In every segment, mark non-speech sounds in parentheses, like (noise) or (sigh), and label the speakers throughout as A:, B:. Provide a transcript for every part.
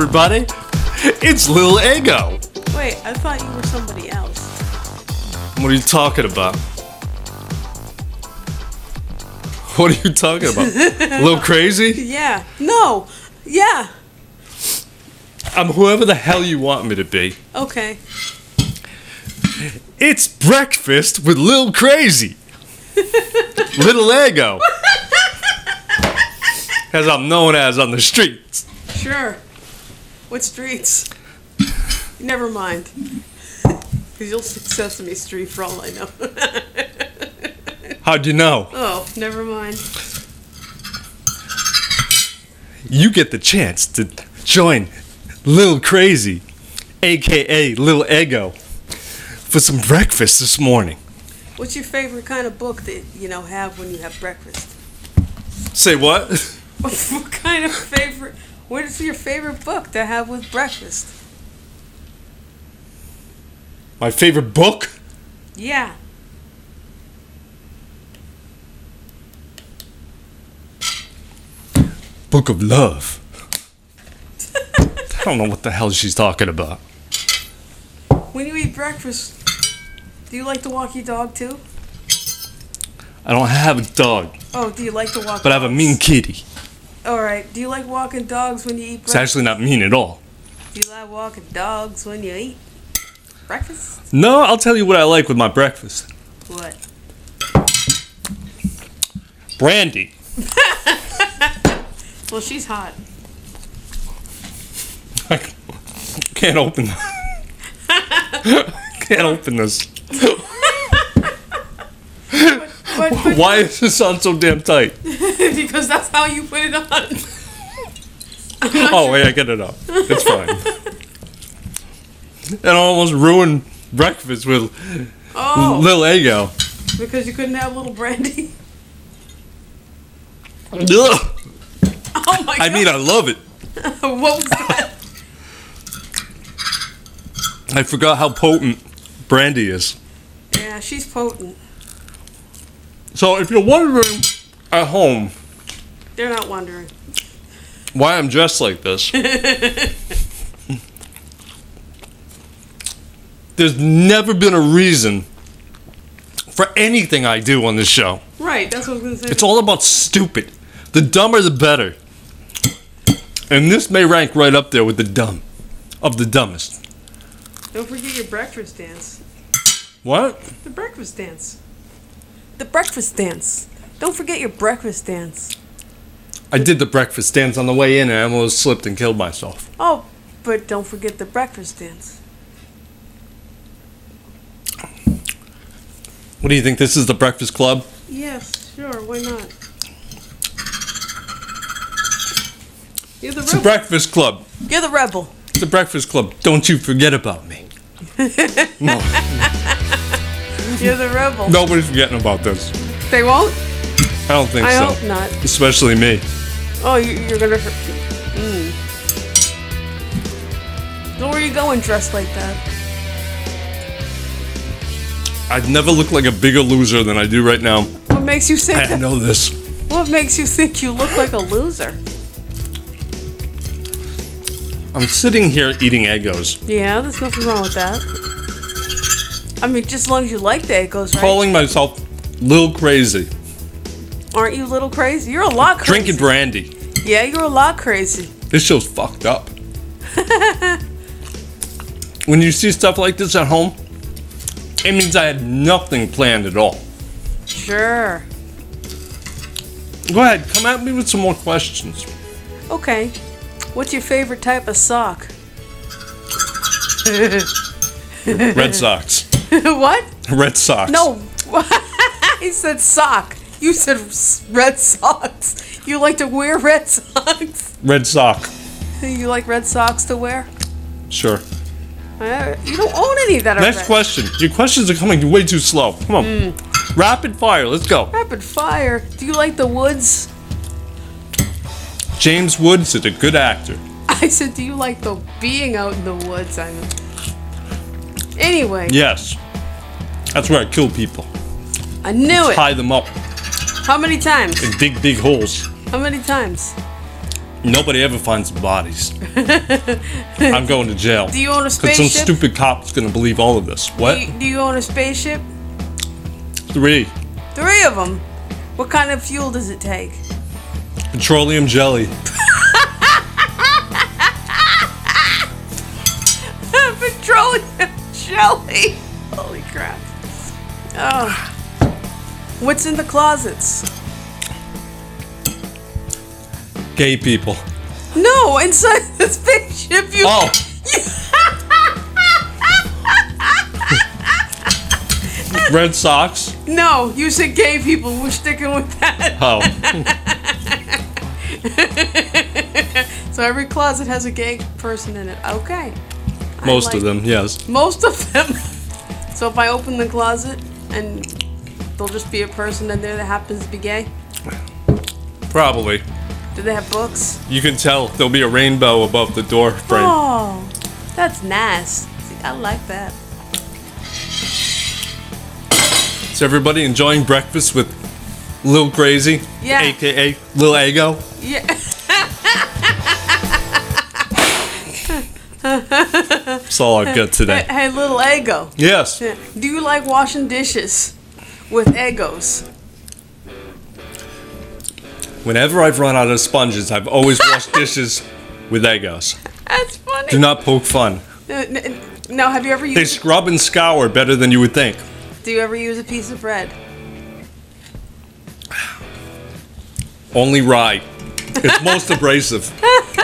A: Everybody, it's Lil Ego.
B: Wait, I thought you were somebody else.
A: What are you talking about? What are you talking about? Lil Crazy? (laughs)
B: Yeah. No. Yeah.
A: I'm whoever the hell you want me to be.
B: Okay.
A: It's breakfast with Lil Crazy. (laughs) Little Ego. As I'm known as on the streets.
B: Sure. What streets? Never mind. (laughs) Because you'll see Sesame Street for all I know. (laughs)
A: How'd you know?
B: oh, never mind.
A: You get the chance to join Lil Crazy, aka Lil Ego, for some breakfast this morning.
B: What's your favorite kind of book that, you know, have when you have breakfast?
A: Say what? (laughs)
B: what kind of favorite... What is your favorite book to have with breakfast?
A: My favorite book?
B: Yeah.
A: Book of Love. I don't know what the hell she's talking about.
B: When you eat breakfast, do you like to walk your dog too?
A: I don't have a dog,
B: Oh, do you like to walk
A: but I have a mean kitty.
B: All right. Do you like walking dogs when you eat
A: It's actually not mean at all.
B: Do you like walking dogs when you eat breakfast?
A: No, I'll tell you what I like with my breakfast.
B: What?
A: Brandy. (laughs)
B: Well, she's hot.
A: I can't open (laughs) Can't open this.
B: But, but
A: Why is this on so damn tight? (laughs)
B: because that's how you put it on. (laughs)
A: Oh, wait, I get it up. It's fine. and I almost ruined breakfast with
B: Oh,
A: Lil Ego.
B: because you couldn't have a little brandy. (laughs)
A: Ugh.
B: Oh my God.
A: I mean, I love it.
B: what was that?
A: I forgot how potent brandy is.
B: Yeah, she's potent.
A: So, if you're wondering at home
B: They're not wondering.
A: why I'm dressed like this, (laughs) there's never been a reason for anything I do on this show.
B: Right, that's what I was gonna say.
A: It's all about stupid. The dumber, the better. And this may rank right up there with the dumb of the dumbest.
B: Don't forget your breakfast dance.
A: What?
B: The breakfast dance. The breakfast dance. Don't forget your breakfast dance.
A: I did the breakfast dance on the way in and I almost slipped and killed myself.
B: Oh, but don't forget the breakfast dance.
A: What do you think? This is the Breakfast Club?
B: Yes, sure, why not? You're the rebel.
A: It's the. Breakfast Club.
B: You're the rebel.
A: It's the Breakfast Club. Don't you forget about me. (laughs) No, (laughs)
B: You're the rebel.
A: nobody's forgetting about this.
B: They won't?
A: I don't think
B: I
A: so.
B: hope not.
A: Especially me.
B: Oh, you, you're gonna. Mm. Where are you going dressed like that?
A: I'd never look like a bigger loser than I do right now.
B: What makes you think?
A: I know this.
B: What makes you think you look like a loser?
A: I'm sitting here eating Eggos,
B: Yeah, there's nothing wrong with that. I mean, just as long as you like the Eggos, right?
A: calling myself little Crazy,
B: Aren't you a little crazy? You're a lot crazy.
A: drinking brandy.
B: Yeah, you're a lot crazy.
A: This show's fucked up. (laughs) when you see stuff like this at home, it means I had nothing planned at all.
B: Sure.
A: Go ahead, come at me with some more questions.
B: Okay. What's your favorite type of sock?
A: Red Sox. (laughs)
B: what?
A: Red Sox.
B: No. (laughs) I said sock. You said red socks. You like to wear red socks.
A: Red sock.
B: You like red socks to wear?
A: Sure.
B: Uh, you don't own any of that are
A: Next
B: red.
A: question. Your questions are coming way too slow. Come on. Rapid fire, let's go.
B: Rapid fire. Do you like the woods?
A: James Woods is a good actor. (laughs)
B: I said, do you like the being out in the woods? I mean. Anyway,
A: Yes. That's where I kill people.
B: I knew it.
A: Tie them up
B: How many times?
A: and dig big holes.
B: How many times?
A: Nobody ever finds bodies. (laughs) I'm going to jail.
B: Do you own a
A: Because some
B: spaceship?
A: stupid cop's gonna believe all of this. What?
B: Do you, do you own a spaceship?
A: Three.
B: Three of them. What kind of fuel does it take?
A: Petroleum jelly. (laughs) (laughs)
B: Holy crap. Oh. What's in the closets?
A: Gay people.
B: No, inside (laughs) the spaceship you.
A: Oh! (laughs) Red socks.
B: No, you said gay people. We're sticking with that.
A: Oh.
B: So every closet has a gay person in it. Okay.
A: Most
B: like-
A: of them, yes.
B: Most of them. (laughs) So if I open the closet and there'll just be a person in there that happens to be gay.
A: Probably.
B: Do they have books?
A: You can tell there'll be a rainbow above the door frame.
B: Oh, that's nice. See, I like that.
A: Is everybody enjoying breakfast with Lil Crazy?
B: Yeah.
A: AKA Lil Ego?
B: Yeah. (laughs)
A: That's all I've got
B: Hey,
A: today.
B: hey, little ego.
A: Yes.
B: Do you like washing dishes with Eggos?
A: Whenever I've run out of sponges, I've always washed (laughs) dishes with Eggos.
B: That's funny.
A: Do not poke fun.
B: Now, have you ever used?
A: They scrub and scour better than you would think.
B: Do you ever use a piece of bread?
A: Only rye. It's most abrasive. (laughs)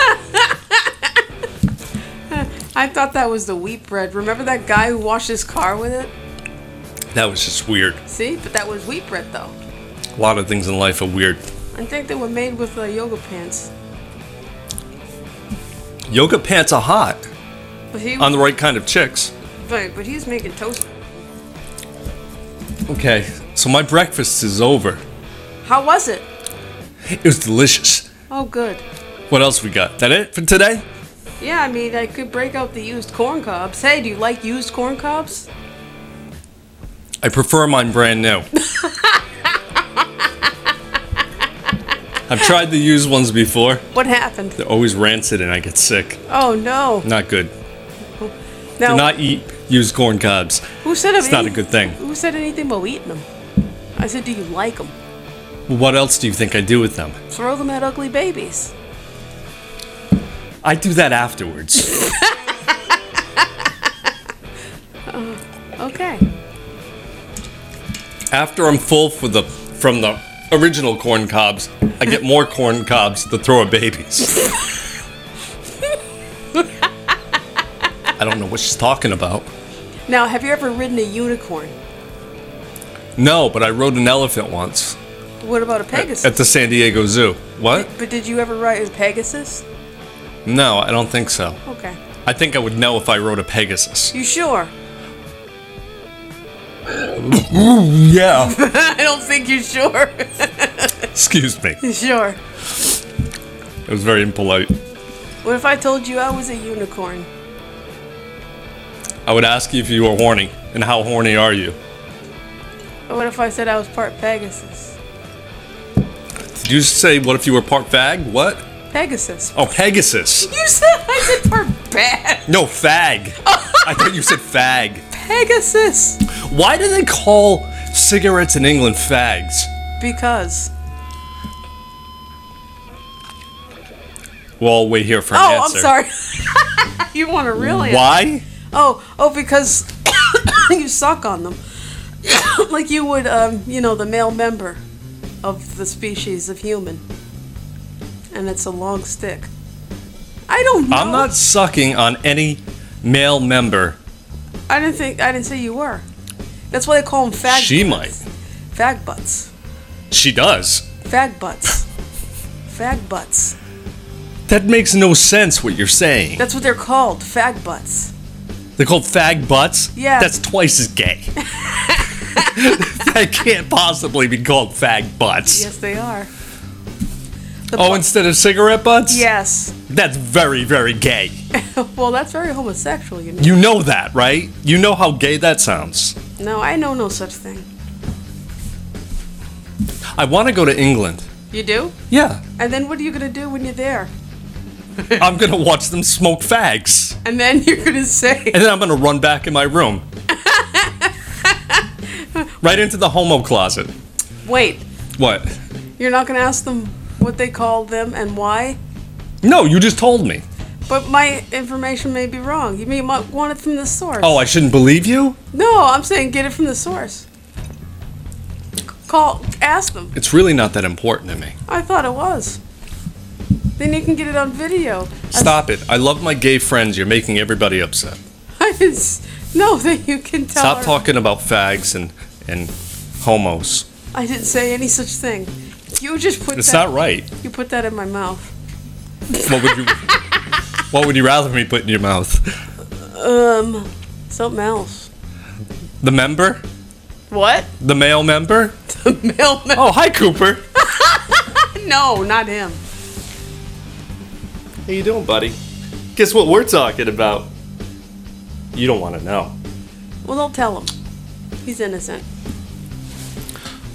B: I thought that was the wheat bread. Remember that guy who washed his car with it?
A: That was just weird.
B: See, but that was wheat bread though.
A: A lot of things in life are weird.
B: I think they were made with uh, yoga pants.
A: Yoga pants are hot
B: But he,
A: on the right kind of chicks.
B: but, but he's making toast.
A: Okay, so my breakfast is over.
B: How was it?
A: It was delicious.
B: Oh, good.
A: What else we got? That it for today?
B: Yeah, I mean, I could break out the used corn cobs. Hey, do you like used corn cobs?
A: I prefer mine brand new. I've tried the used ones before.
B: What happened?
A: They're always rancid and I get sick.
B: Oh no!
A: Not good.
B: Now,
A: Do not eat used corn cobs.
B: who said
A: It's not a good thing.
B: Who said anything about eating them? I said, do you like them?
A: What else do you think I do with them?
B: Throw them at ugly babies.
A: I do that afterwards. (laughs)
B: Oh, okay.
A: After I'm full for the from the original corn cobs, I get more corn cobs to throw at babies. (laughs) I don't know what she's talking about.
B: Now, have you ever ridden a unicorn?
A: No, but I rode an elephant once
B: What about a Pegasus?
A: at the San Diego Zoo. What?
B: But did you ever ride a Pegasus?
A: No, I don't think so.
B: Okay.
A: I think I would know if I rode a Pegasus.
B: You sure? (laughs)
A: Yeah. (laughs)
B: I don't think you're sure. (laughs)
A: Excuse me.
B: sure.
A: It was very impolite.
B: What if I told you I was a unicorn?
A: I would ask you if you were horny, and how horny are you?
B: Or what if I said I was part Pegasus?
A: Did you say what if you were part fag? What?
B: Pegasus.
A: Oh, Pegasus.
B: You said I said part bad.
A: No, fag. (laughs) I thought you said fag.
B: Pegasus.
A: Why do they call cigarettes in England fags?
B: Because.
A: We'll wait here for an
B: Oh,
A: answer.
B: I'm sorry. (laughs) you want a real answer?
A: Why?
B: Oh, oh, because (coughs) you suck on them, (coughs) like you would, um, you know, the male member of the species of human, and it's a long stick. I don't know.
A: I'm not sucking on any male member.
B: I didn't think. I didn't say you were. That's why they call them fag.
A: She
B: butts. Fag butts.
A: She does.
B: Fag butts. Fag butts.
A: That makes no sense what you're saying.
B: That's what they're called. Fag butts.
A: They're called fag butts?
B: Yeah.
A: That's twice as gay. (laughs) (laughs) that can't possibly be called fag butts.
B: Yes, they are. The
A: Oh, instead of cigarette butts?
B: yes.
A: That's very, very gay. (laughs)
B: well, that's very homosexual, you know.
A: You know that, right? You know how gay that sounds.
B: No, I know no such thing.
A: I want to go to England.
B: You do?
A: Yeah.
B: And then what are you gonna do when you're there? (laughs)
A: I'm gonna watch them smoke fags.
B: And then (laughs) you're gonna say,
A: And then I'm gonna run back in my room. right into the homo closet.
B: wait,
A: What?
B: you're not gonna ask them what they called them and why?
A: No, you just told me.
B: But my information may be wrong. You may want it from the source.
A: Oh, I shouldn't believe you?
B: No, I'm saying get it from the source. Call, ask them.
A: It's really not that important to me.
B: I thought it was. Then you can get it on video.
A: Stop it. I love my gay friends. You're making everybody upset. (laughs)
B: I didn't. No, (laughs) that you can tell.
A: Stop talking about fags and, and homos.
B: I didn't say any such thing. You just put
A: It's
B: that.
A: not right.
B: You put that in my mouth.
A: What would you What would you rather me put in your mouth?
B: Um, something else.
A: The member?
B: What?
A: The male member?
B: The mailman?
A: Oh, hi Cooper. (laughs)
B: No, not him.
A: How you doing, buddy? Guess what we're talking about? You don't want to know.
B: Well, don't tell him. He's innocent.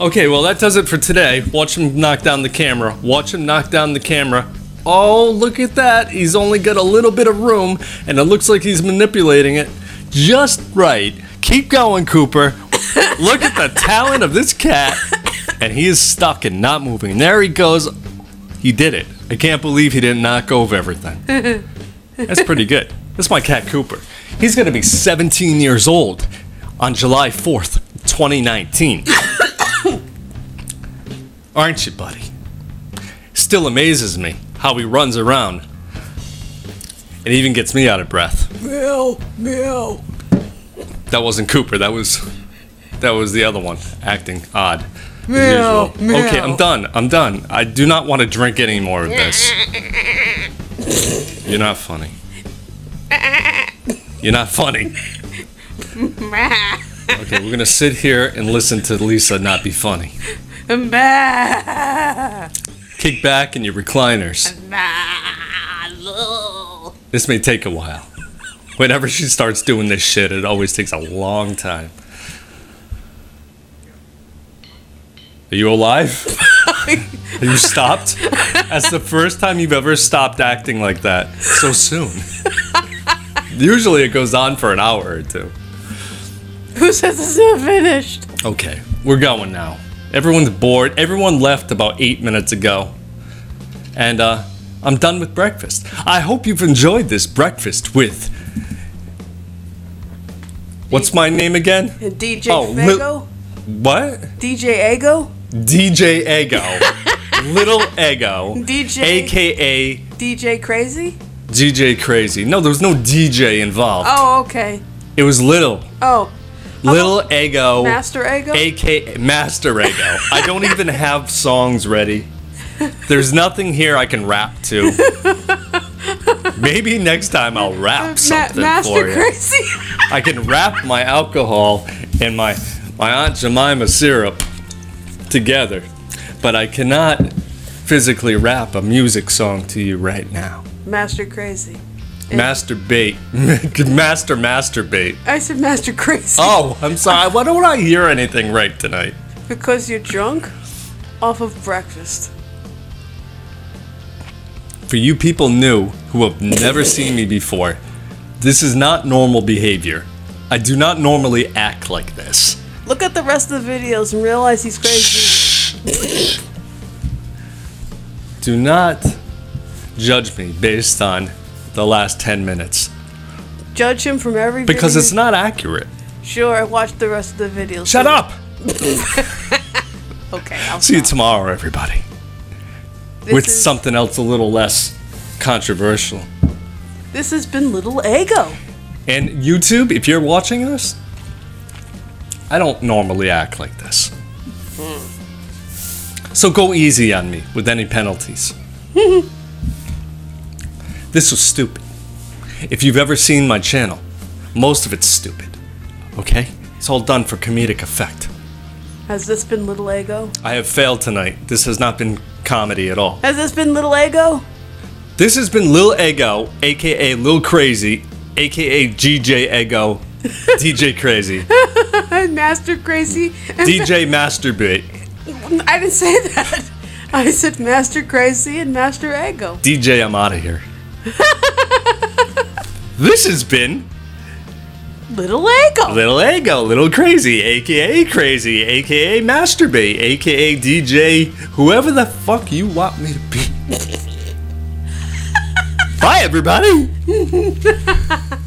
A: Okay, well that does it for today. Watch him knock down the camera. Watch him knock down the camera. Oh, look at that. He's only got a little bit of room and it looks like he's manipulating it just right. Keep going, Cooper. (laughs) look at the talent of this cat. And he is stuck and not moving. There he goes. He did it. I can't believe he didn't knock over everything. That's pretty good. That's my cat Cooper. He's going to be 17 years old on July 4th, 2019. Aren't you, buddy? Still amazes me how he runs around. It even gets me out of breath.
B: Meow, meow.
A: That wasn't Cooper. That was that was the other one acting odd.
B: Meow, meow.
A: Okay, I'm done. I'm done. I do not want to drink any more of this. You're not funny. You're not funny. (laughs) Okay, we're gonna sit here and listen to Lisa not be funny. Kick back in your recliners. This may take a while. Whenever she starts doing this shit, it always takes a long time. Are you alive? (laughs) Are you stopped? That's the first time you've ever stopped acting like that so soon. Usually it goes on for an hour or two.
B: Who says it's not finished?
A: Okay, we're going now. Everyone's bored. Everyone left about eight minutes ago. And uh, I'm done with breakfast. I hope you've enjoyed this breakfast with. What's my name again?
B: DJ
A: Oh,
B: Fago?
A: What?
B: DJ Ego?
A: DJ Ego. (laughs) Little Ego.
B: DJ
A: AKA
B: DJ Crazy?
A: DJ Crazy. No, there was no DJ involved.
B: Oh, okay.
A: It was Little.
B: Oh,
A: Little Ego.
B: Master Ego?
A: AKA Master Ego. I don't even have songs ready. There's nothing here I can rap to. (laughs) Maybe next time I'll rap
B: Ma-
A: something for you.
B: Crazy?
A: I can wrap my alcohol and my my Aunt Jemima syrup together, but I cannot physically rap a music song to you right now.
B: Master Crazy.
A: Masturbate, (laughs) master masturbate.
B: I said Master Crazy
A: Oh, I'm sorry. Why don't I hear anything right tonight?
B: because you're drunk off of breakfast.
A: For you people new who have never seen me before, this is not normal behavior. I do not normally act like this.
B: Look at the rest of the videos and realize he's crazy.
A: Do not judge me based on the last 10 minutes
B: Judge him from every
A: because
B: video.
A: it's not accurate.
B: Sure, watch the rest of the videos.
A: Shut up! (laughs)
B: Okay, I'll
A: See you tomorrow, everybody.
B: This
A: With
B: is-
A: something else a little less controversial.
B: This has been Little Ego.
A: And YouTube, if you're watching this, I don't normally act like this. Hmm. So go easy on me with any penalties. (laughs) this was stupid. If you've ever seen my channel, most of it's stupid. Okay? It's all done for comedic effect.
B: Has this been Little Ego?
A: I have failed tonight. This has not been comedy at all.
B: Has this been Little Ego?
A: This has been Lil Ego, aka Lil Crazy, aka GJ Ego, (laughs) DJ Crazy, (laughs)
B: Master Crazy?
A: DJ Masturbate,
B: I didn't say that. I said Master Crazy and Master Ego.
A: DJ I'm out of here. (laughs) this has been
B: Little Ego.
A: Little Ego, Little Crazy, aka Crazy, aka Masturbate, aka DJ, whoever the fuck you want me to be. (laughs) Bye, everybody. (laughs)